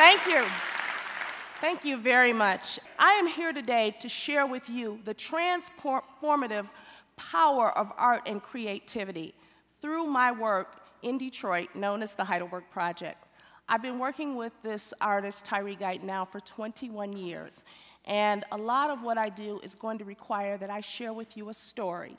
Thank you. Thank you very much. I am here today to share with you the transformative power of art and creativity through my work in Detroit, known as the Heidelberg Project. I've been working with this artist, Tyree Guyton, now for 21 years. And a lot of what I do is going to require that I share with you a story.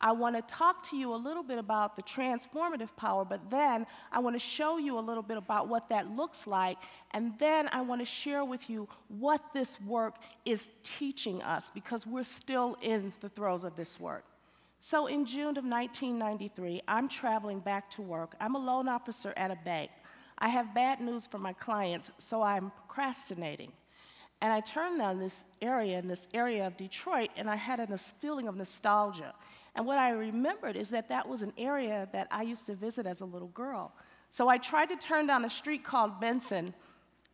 I want to talk to you a little bit about the transformative power, but then I want to show you a little bit about what that looks like, and then I want to share with you what this work is teaching us because we're still in the throes of this work. So in June of 1993, I'm traveling back to work. I'm a loan officer at a bank. I have bad news for my clients, so I'm procrastinating. And I turned down this area, in this area of Detroit, and I had a feeling of nostalgia. And what I remembered is that that was an area that I used to visit as a little girl. So I tried to turn down a street called Benson,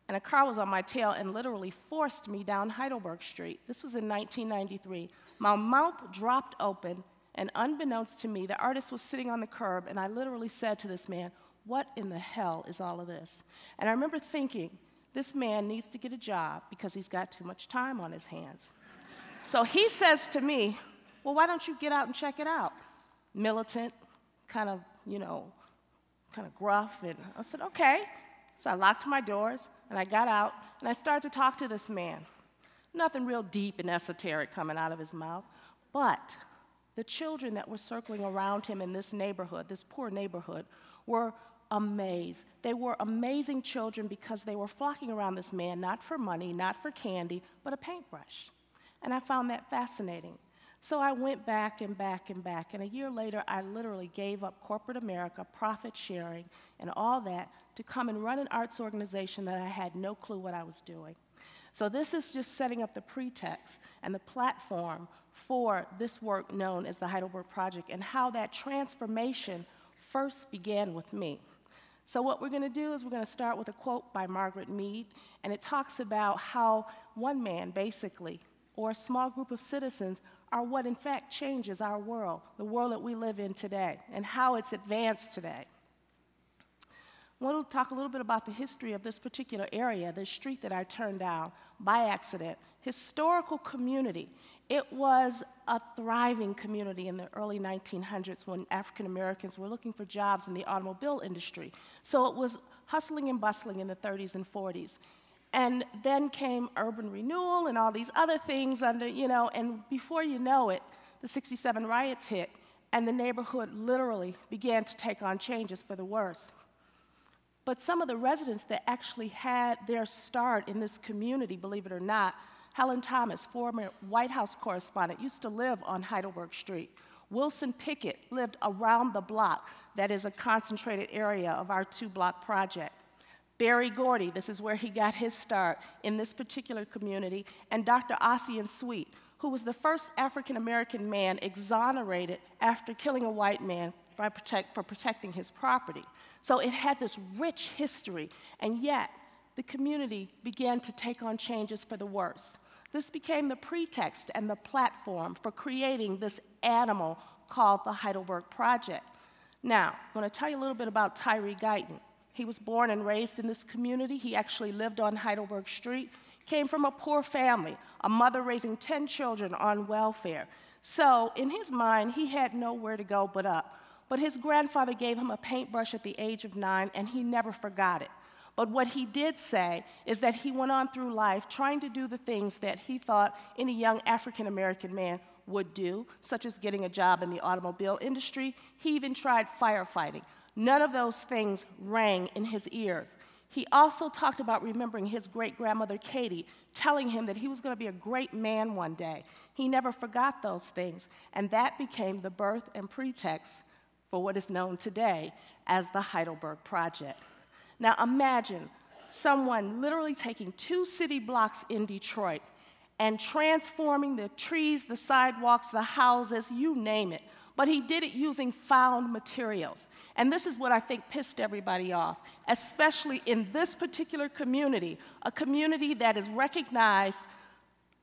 and a car was on my tail and literally forced me down Heidelberg Street. This was in 1993. My mouth dropped open, and unbeknownst to me, the artist was sitting on the curb, and I literally said to this man, What in the hell is all of this? And I remember thinking, This man needs to get a job because he's got too much time on his hands. So he says to me, well, why don't you get out and check it out? Militant, kind of, you know, kind of gruff. And I said, okay. So I locked my doors and I got out and I started to talk to this man. Nothing real deep and esoteric coming out of his mouth, but the children that were circling around him in this neighborhood, this poor neighborhood, were amazed. They were amazing children because they were flocking around this man, not for money, not for candy, but a paintbrush. And I found that fascinating. So I went back and back and back. And a year later, I literally gave up corporate America, profit sharing, and all that to come and run an arts organization that I had no clue what I was doing. So this is just setting up the pretext and the platform for this work known as the Heidelberg Project and how that transformation first began with me. So what we're going to do is we're going to start with a quote by Margaret Mead, and it talks about how one man, basically, or a small group of citizens are what in fact changes our world, the world that we live in today, and how it's advanced today. I want to talk a little bit about the history of this particular area, this street that I turned down by accident. Historical community. It was a thriving community in the early 1900s when African Americans were looking for jobs in the automobile industry. So it was hustling and bustling in the 30s and 40s. And then came urban renewal and all these other things under, you know, and before you know it, the 67 riots hit, and the neighborhood literally began to take on changes for the worse. But some of the residents that actually had their start in this community, believe it or not, Helen Thomas, former White House correspondent, used to live on Heidelberg Street. Wilson Pickett lived around the block that is a concentrated area of our two block project. Berry Gordy, this is where he got his start in this particular community, and Dr. Ossian Sweet, who was the first African American man exonerated after killing a white man protect, for protecting his property. So it had this rich history, and yet the community began to take on changes for the worse. This became the pretext and the platform for creating this animal called the Heidelberg Project. Now, I want to tell you a little bit about Tyree Guyton. He was born and raised in this community. He actually lived on Heidelberg Street. Came from a poor family, a mother raising 10 children on welfare. So, in his mind, he had nowhere to go but up. But his grandfather gave him a paintbrush at the age of nine, and he never forgot it. But what he did say is that he went on through life trying to do the things that he thought any young African American man would do, such as getting a job in the automobile industry. He even tried firefighting. None of those things rang in his ears. He also talked about remembering his great grandmother Katie telling him that he was going to be a great man one day. He never forgot those things, and that became the birth and pretext for what is known today as the Heidelberg Project. Now imagine someone literally taking two city blocks in Detroit and transforming the trees, the sidewalks, the houses, you name it, but he did it using found materials. And this is what I think pissed everybody off, especially in this particular community, a community that is recognized,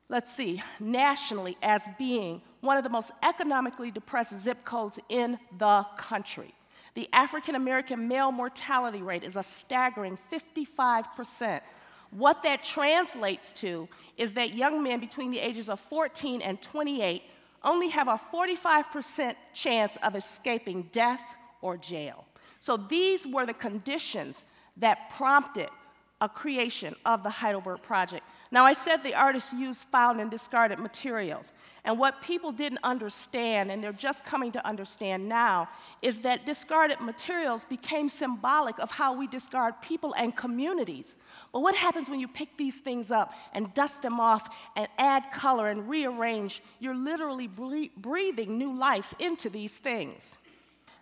let's see, nationally as being one of the most economically depressed zip codes in the country. The African American male mortality rate is a staggering 55%, What that translates to is that young men between the ages of 14 and 28 only have a 45% chance of escaping death or jail. So these were the conditions that prompted a creation of the Heidelberg Project. Now, I said the artists used found and discarded materials. And what people didn't understand, and they're just coming to understand now, is that discarded materials became symbolic of how we discard people and communities. But what happens when you pick these things up and dust them off and add color and rearrange? You're literally breathing new life into these things.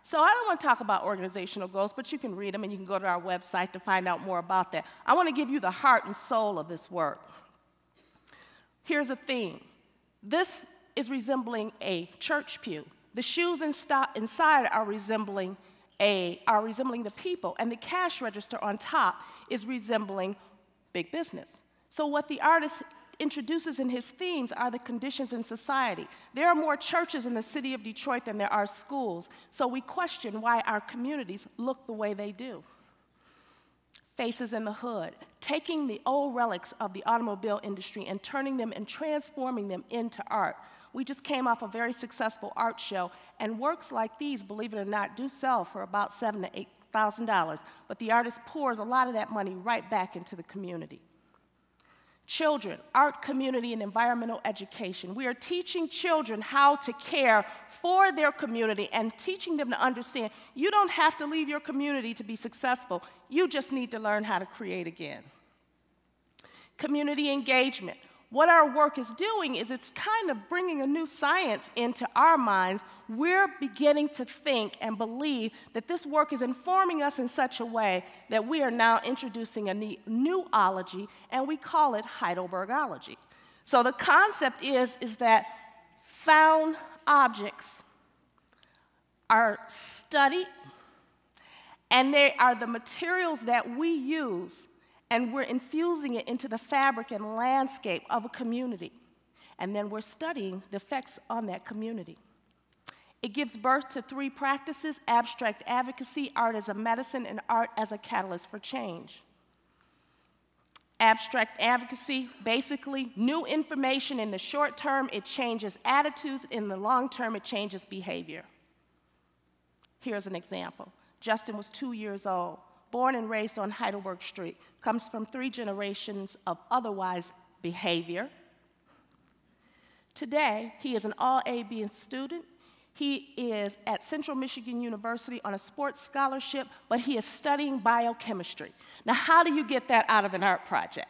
So I don't want to talk about organizational goals, but you can read them and you can go to our website to find out more about that. I want to give you the heart and soul of this work. Here's a theme this is resembling a church pew. The shoes inside are resembling, a, are resembling the people, and the cash register on top is resembling big business. So, what the artist introduces in his themes are the conditions in society. There are more churches in the city of Detroit than there are schools, so we question why our communities look the way they do. Faces in the Hood, taking the old relics of the automobile industry and turning them and transforming them into art. We just came off a very successful art show, and works like these, believe it or not, do sell for about seven to eight thousand dollars. But the artist pours a lot of that money right back into the community. Children, art, community, and environmental education. We are teaching children how to care for their community and teaching them to understand you don't have to leave your community to be successful. You just need to learn how to create again. Community engagement. What our work is doing is it's kind of bringing a new science into our minds. We're beginning to think and believe that this work is informing us in such a way that we are now introducing a new ology, and we call it Heidelbergology. So the concept is, is that found objects are studied, and they are the materials that we use and we're infusing it into the fabric and landscape of a community. And then we're studying the effects on that community. It gives birth to three practices abstract advocacy, art as a medicine, and art as a catalyst for change. Abstract advocacy, basically, new information in the short term, it changes attitudes, in the long term, it changes behavior. Here's an example Justin was two years old born and raised on Heidelberg Street, comes from three generations of otherwise behavior. Today, he is an all A student. He is at Central Michigan University on a sports scholarship, but he is studying biochemistry. Now, how do you get that out of an art project?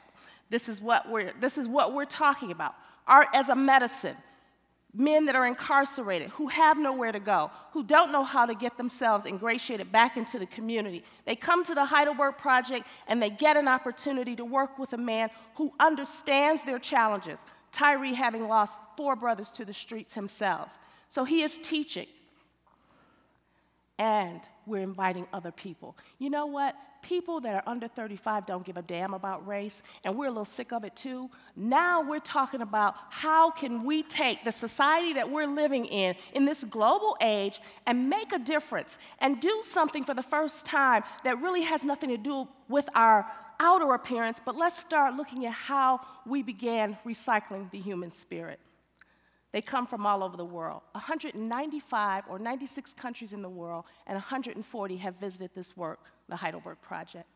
This is what we're, this is what we're talking about. Art as a medicine, men that are incarcerated, who have nowhere to go, who don't know how to get themselves ingratiated back into the community. They come to the Heidelberg Project and they get an opportunity to work with a man who understands their challenges. Tyree having lost four brothers to the streets himself. So he is teaching. And we're inviting other people. You know what? people that are under 35 don't give a damn about race, and we're a little sick of it too. Now we're talking about how can we take the society that we're living in, in this global age, and make a difference and do something for the first time that really has nothing to do with our outer appearance, but let's start looking at how we began recycling the human spirit. They come from all over the world. 195 or 96 countries in the world, and 140 have visited this work the Heidelberg Project.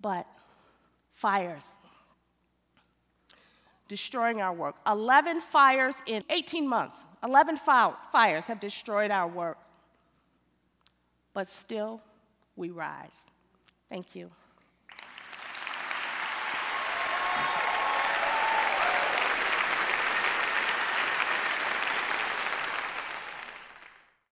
But fires, destroying our work. 11 fires in 18 months. 11 fires have destroyed our work. But still, we rise. Thank you.